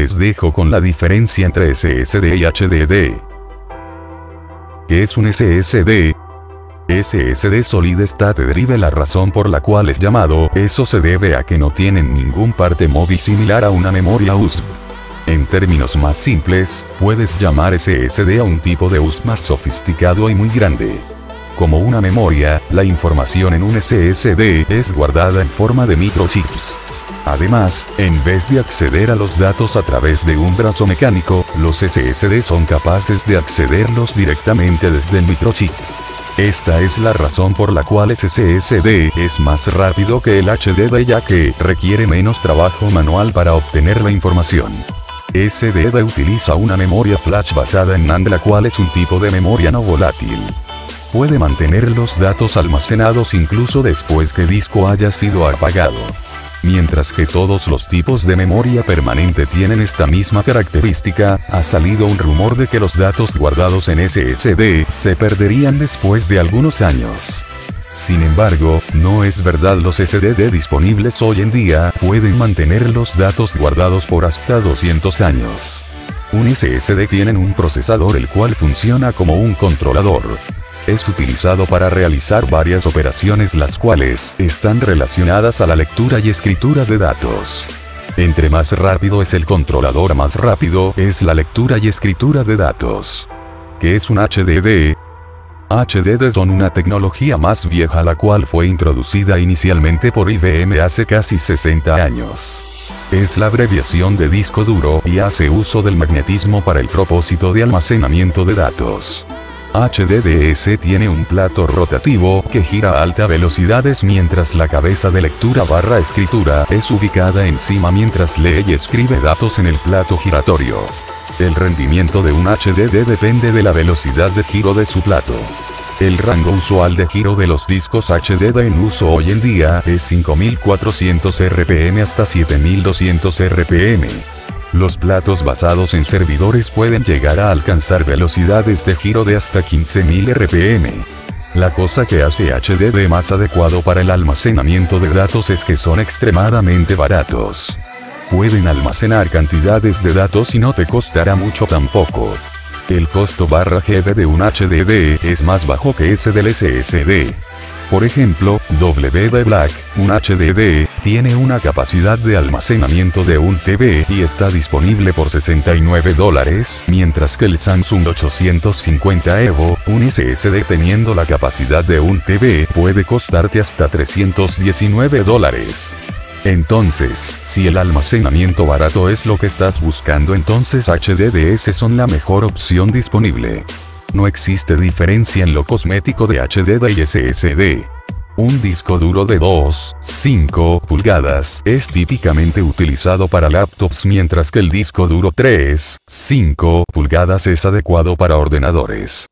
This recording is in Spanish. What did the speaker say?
les dejo con la diferencia entre SSD y HDD. ¿Qué es un SSD? SSD Solid State Drive la razón por la cual es llamado, eso se debe a que no tienen ningún parte móvil similar a una memoria USB. En términos más simples, puedes llamar SSD a un tipo de USB más sofisticado y muy grande. Como una memoria, la información en un SSD es guardada en forma de microchips. Además, en vez de acceder a los datos a través de un brazo mecánico, los SSD son capaces de accederlos directamente desde el microchip. Esta es la razón por la cual SSD es más rápido que el HDD ya que requiere menos trabajo manual para obtener la información. SDD utiliza una memoria flash basada en NAND la cual es un tipo de memoria no volátil. Puede mantener los datos almacenados incluso después que el disco haya sido apagado. Mientras que todos los tipos de memoria permanente tienen esta misma característica, ha salido un rumor de que los datos guardados en SSD se perderían después de algunos años. Sin embargo, no es verdad los SSD disponibles hoy en día pueden mantener los datos guardados por hasta 200 años. Un SSD tiene un procesador el cual funciona como un controlador es utilizado para realizar varias operaciones las cuales están relacionadas a la lectura y escritura de datos. Entre más rápido es el controlador más rápido es la lectura y escritura de datos. ¿Qué es un HDD? HDD son una tecnología más vieja la cual fue introducida inicialmente por IBM hace casi 60 años. Es la abreviación de disco duro y hace uso del magnetismo para el propósito de almacenamiento de datos. HDDS tiene un plato rotativo que gira a alta velocidades mientras la cabeza de lectura barra escritura es ubicada encima mientras lee y escribe datos en el plato giratorio. El rendimiento de un HDD depende de la velocidad de giro de su plato. El rango usual de giro de los discos HDD en uso hoy en día es 5400 RPM hasta 7200 RPM. Los platos basados en servidores pueden llegar a alcanzar velocidades de giro de hasta 15.000 RPM. La cosa que hace HDD más adecuado para el almacenamiento de datos es que son extremadamente baratos. Pueden almacenar cantidades de datos y no te costará mucho tampoco. El costo barra GB de un HDD es más bajo que ese del SSD. Por ejemplo, WD Black, un HDD, tiene una capacidad de almacenamiento de un TB y está disponible por 69 dólares, mientras que el Samsung 850 Evo, un SSD teniendo la capacidad de un TB, puede costarte hasta 319 dólares. Entonces, si el almacenamiento barato es lo que estás buscando entonces HDDS son la mejor opción disponible. No existe diferencia en lo cosmético de HDD y SSD. Un disco duro de 2, 5 pulgadas es típicamente utilizado para laptops mientras que el disco duro 3, 5 pulgadas es adecuado para ordenadores.